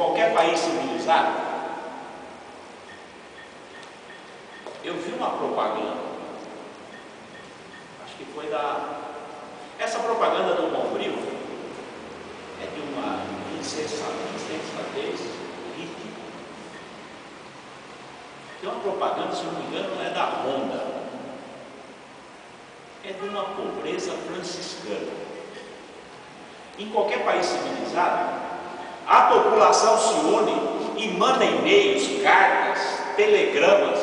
qualquer país civilizado, eu vi uma propaganda, acho que foi da. Essa propaganda do Bombril é de uma insensatez ridícula. Tem uma propaganda, se não me engano, é da Honda. É de uma pobreza franciscana. Em qualquer país civilizado, a população se une e manda e-mails, cartas, telegramas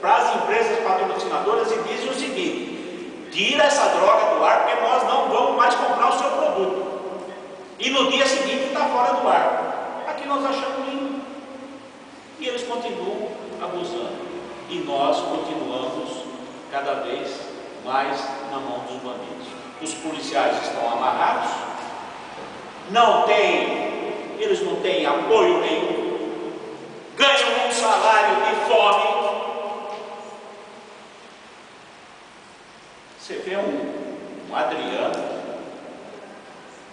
para as empresas patrocinadoras e dizem o seguinte: tira essa droga do ar porque nós não vamos mais comprar o seu produto. E no dia seguinte está fora do ar. Aqui nós achamos lindo. E eles continuam abusando. E nós continuamos cada vez mais na mão dos bandidos. Os policiais estão amarrados, não tem, eles não têm apoio nenhum, ganham um salário de fome. Você vê um, um Adriano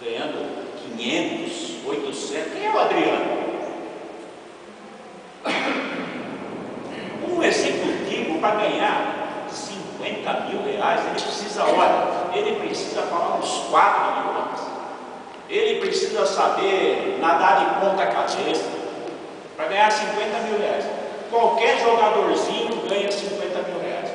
ganhando 500, 800. Quem é o Adriano? Um executivo para ganhar 50 mil reais, ele precisa, olha, ele precisa falar uns 4 milhões. Ele precisa saber nadar de ponta cabeça para ganhar 50 mil reais. Qualquer jogadorzinho ganha 50 mil reais.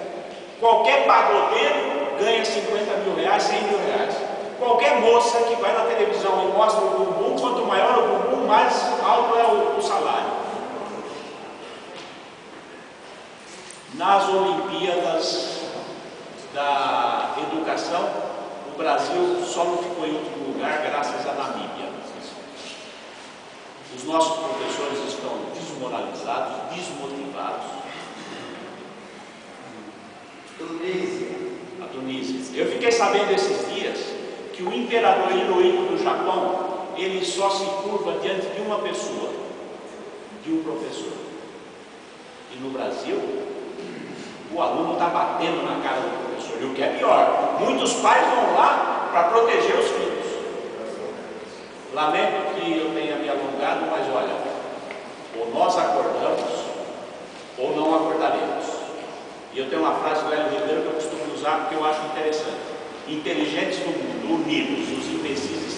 Qualquer pagodeiro ganha 50 mil reais, 100 mil reais. Qualquer moça que vai na televisão e mostra o bumbum, quanto maior o bumbum, mais alto é o, o salário. Nas Olimpíadas da Educação, Brasil só não ficou em último lugar graças à Namíbia. Os nossos professores estão desmoralizados, desmotivados. Tunísia. A Tunísia. Eu fiquei sabendo esses dias que o imperador Hirohito do Japão, ele só se curva diante de uma pessoa, de um professor. E no Brasil, o aluno está batendo na cara do professor. E o que é pior, muitos pais vão lá para proteger os filhos. Lamento que eu tenha me alongado, mas olha, ou nós acordamos, ou não acordaremos. E eu tenho uma frase do Hélio Ribeiro que eu costumo usar porque eu acho interessante inteligentes do mundo, unidos, os imbecis